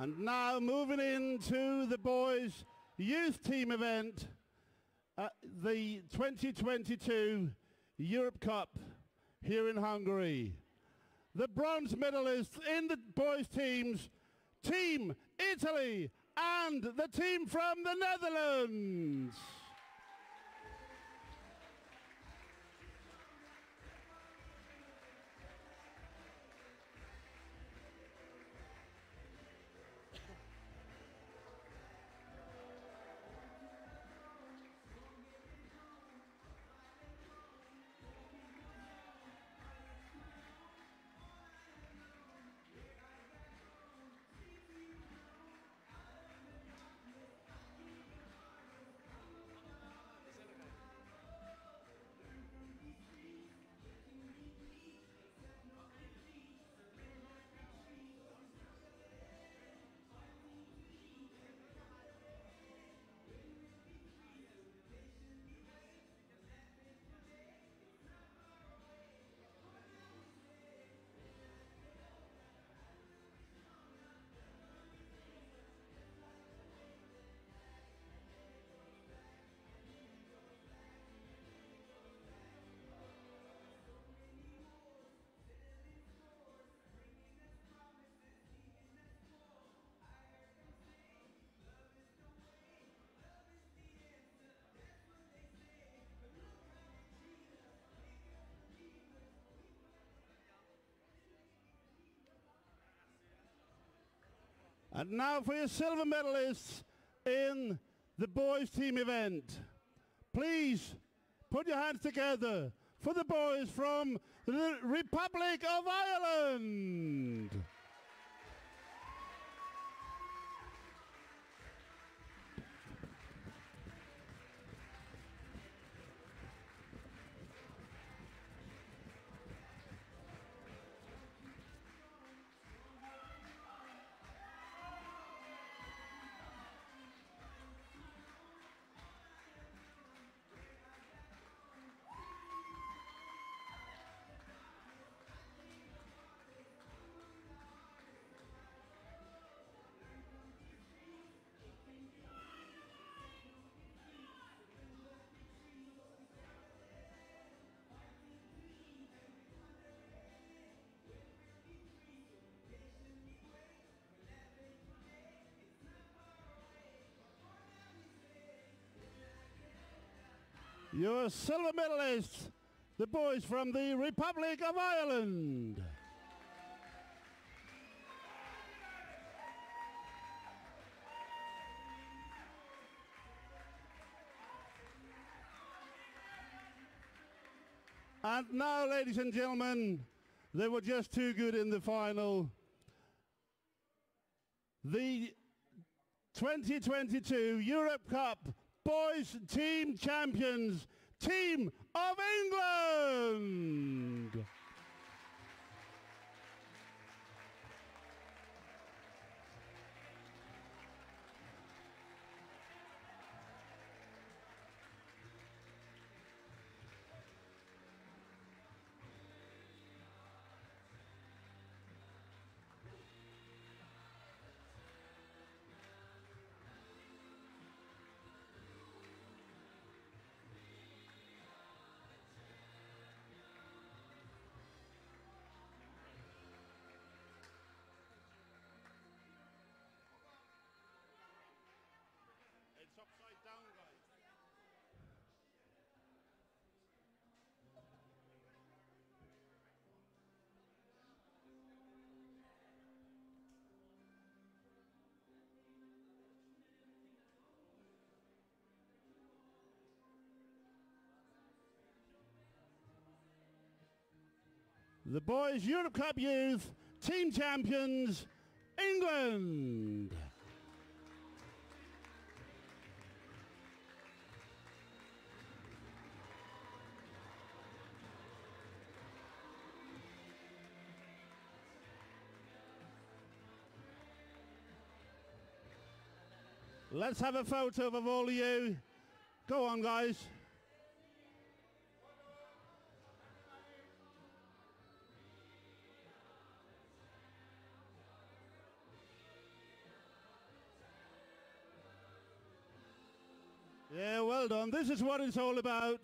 And now moving into the boys youth team event at the 2022 Europe Cup here in Hungary. The bronze medalists in the boys teams, Team Italy and the team from the Netherlands. And now for your silver medalists in the boys team event. Please put your hands together for the boys from the Republic of Ireland. Your silver medalists, the boys from the Republic of Ireland. And now, ladies and gentlemen, they were just too good in the final. The 2022 Europe Cup Boys Team Champions, Team of England. It's upside down, guys. The Boys Europe Cup Youth Team Champions, England. Let's have a photo of all of you. Go on, guys. Yeah, well done. This is what it's all about.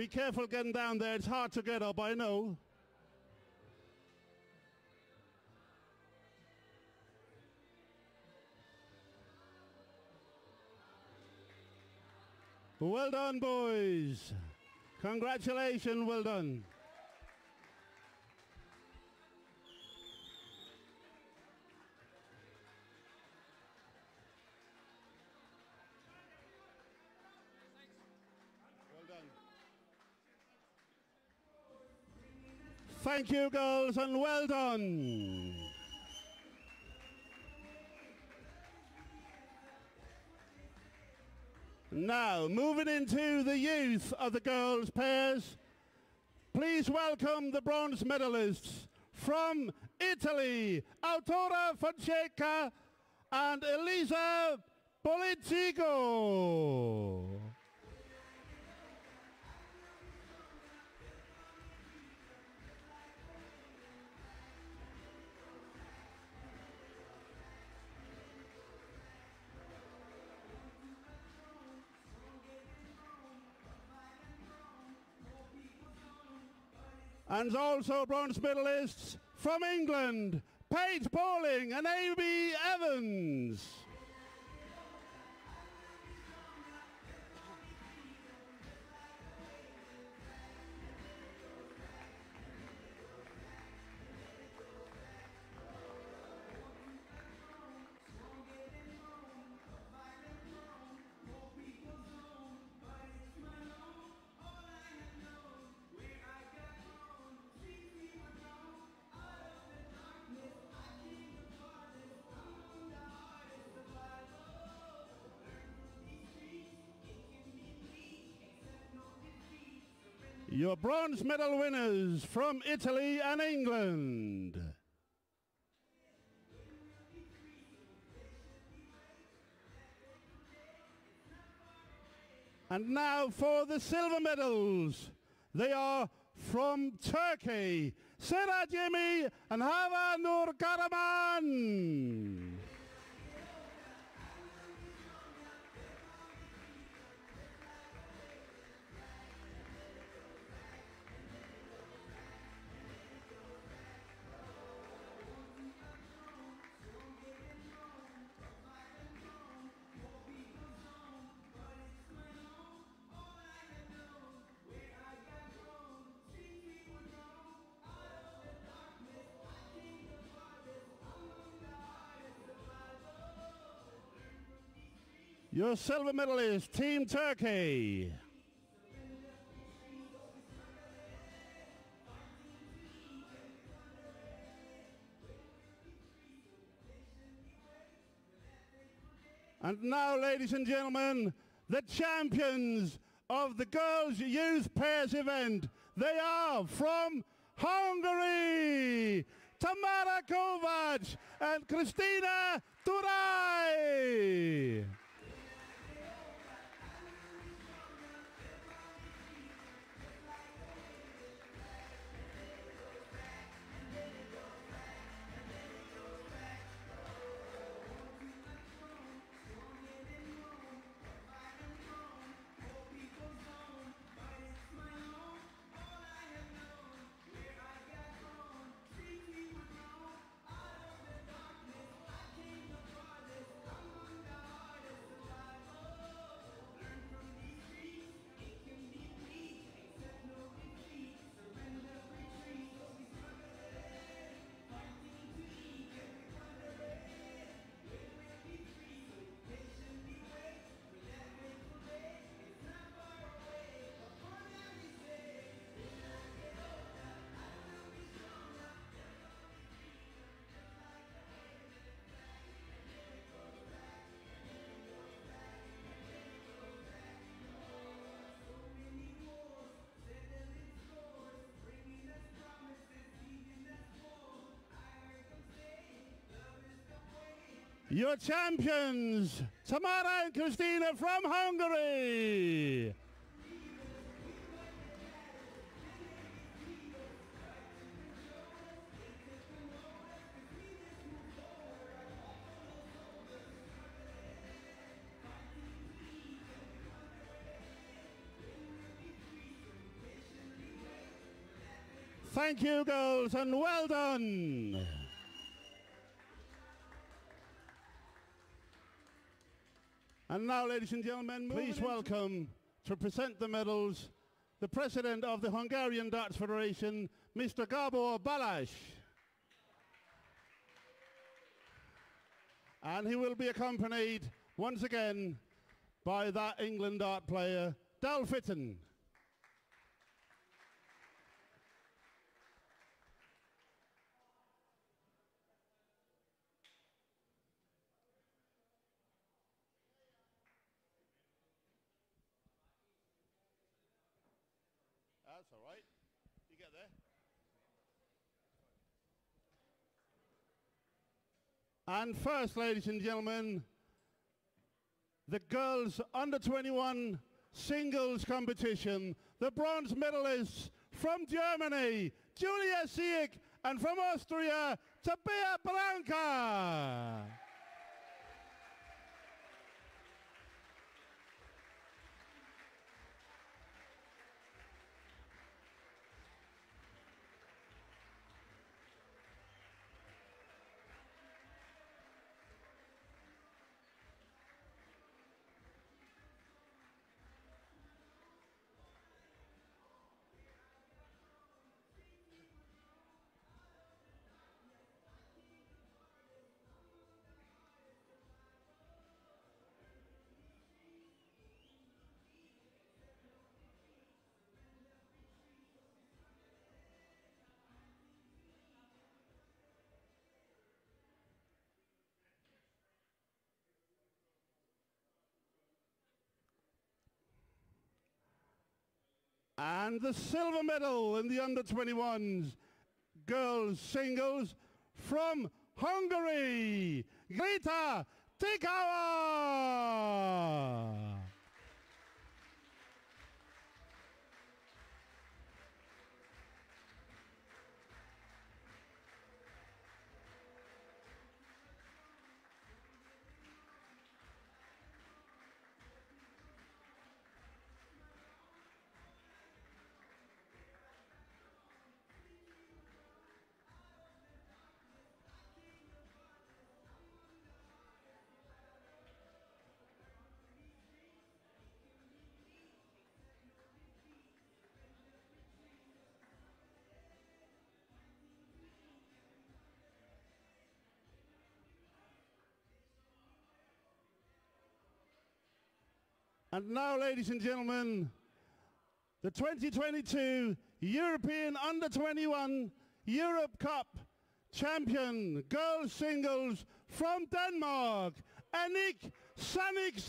Be careful getting down there. It's hard to get up, I know. Well done, boys. Congratulations, well done. Thank you, girls, and well done. Now, moving into the youth of the girls' pairs, please welcome the bronze medalists from Italy, Aurora Fochesato and Elisa Politico. And also bronze medalists from England, Paige Pauling and Amy Evans. Your bronze medal winners from Italy and England. And now for the silver medals. They are from Turkey, Sera Jimmy and Hava Nur Karaman. Your silver medalist, Team Turkey. And now, ladies and gentlemen, the champions of the Girls Youth Pairs event. They are from Hungary, Tamara Kovac and Kristina Turai. Your champions, Tamara and Christina from Hungary. Thank you, girls, and well done. And now, ladies and gentlemen, please welcome to present the medals the President of the Hungarian Darts Federation, Mr. Gabor Balázs. And he will be accompanied once again by that England dart player, Dal Fitton. And first, ladies and gentlemen, the girls under 21 singles competition. The bronze medalists from Germany, Julia Sieg, and from Austria, Tabea Branca. And the silver medal in the under 21s girls singles from Hungary, Greta Tekauer. And now, ladies and gentlemen, the 2022 European Under 21 Europe Cup champion girls singles from Denmark, Annick Sanniksen.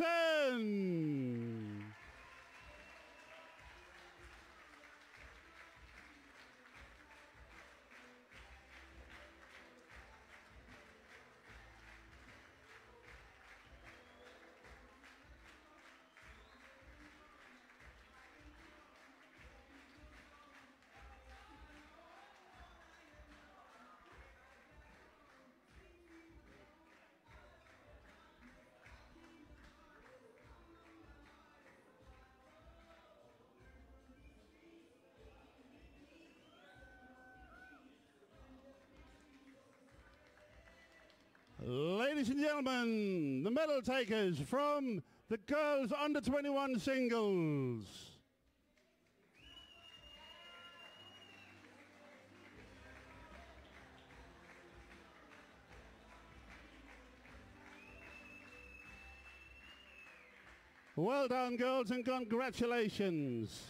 Ladies and gentlemen, the medal takers from the girls under 21 singles. Well done, girls, and congratulations.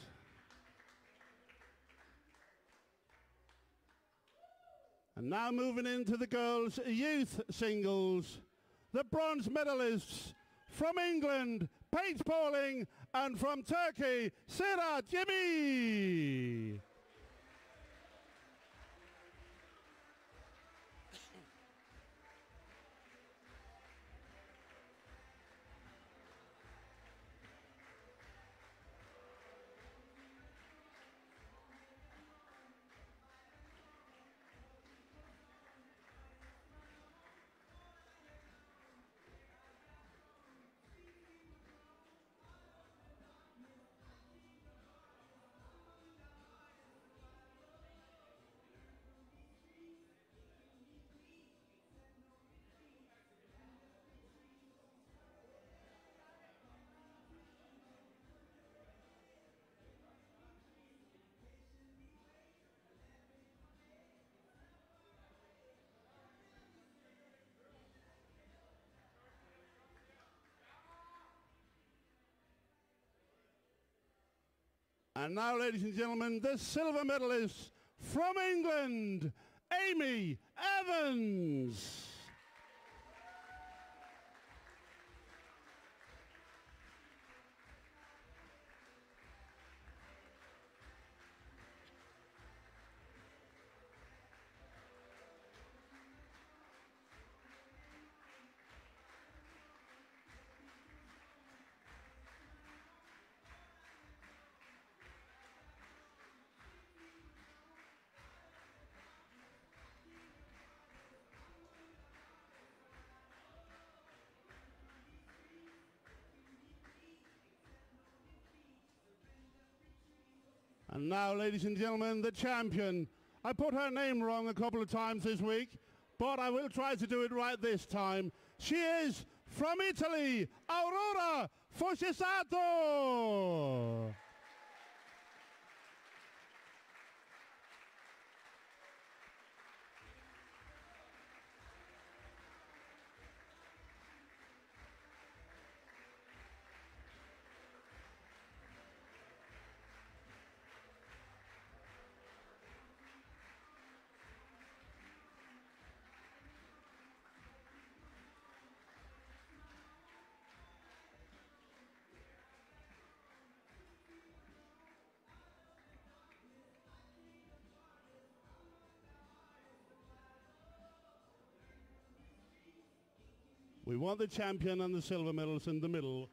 And now moving into the girls' youth singles, the bronze medalists from England, Paige Pauling, and from Turkey, Sera Jimmy. And now, ladies and gentlemen, the silver medalist from England, Amy Evans. And now, ladies and gentlemen, the champion. I put her name wrong a couple of times this week, but I will try to do it right this time. She is from Italy, Aurora Fochesato. We want the champion and the silver medals in the middle.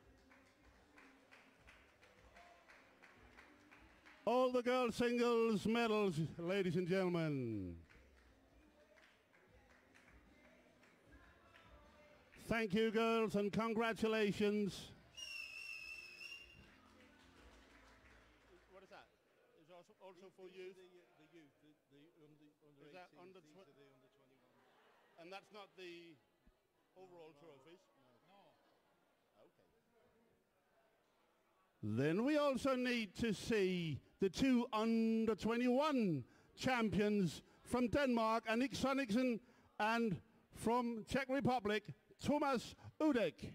All the girls singles medals, ladies and gentlemen. Thank you, girls, and congratulations. What is that? Is also, also for youth? The, the youth, the, the under, under Is that under these tw- the under 21. And that's not the overall trophies? No. Then we also need to see the two under 21 champions from Denmark, Annik Soniksen, and from Czech Republic, Thomas Udek.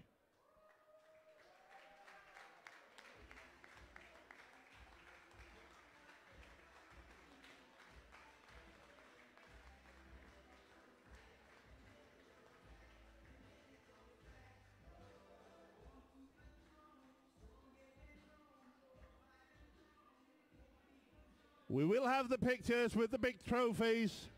We will have the pictures with the big trophies.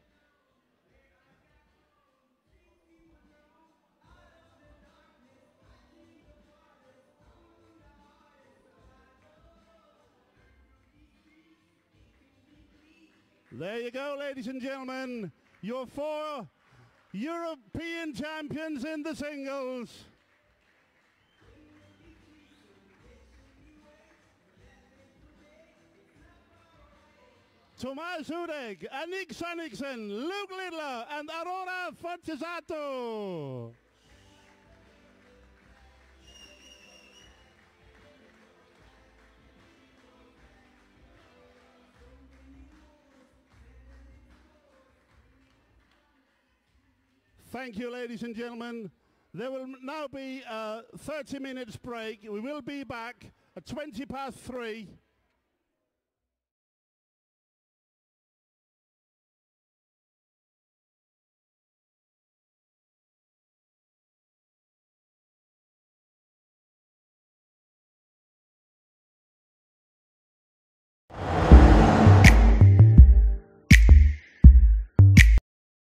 There you go, ladies and gentlemen. Your four European champions in the singles. Tomas Udeg, Annik Soniksen, Luke Littler, and Aurora Fochesato. Thank you, ladies and gentlemen. There will now be a 30 minutes break. We will be back at 20 past three.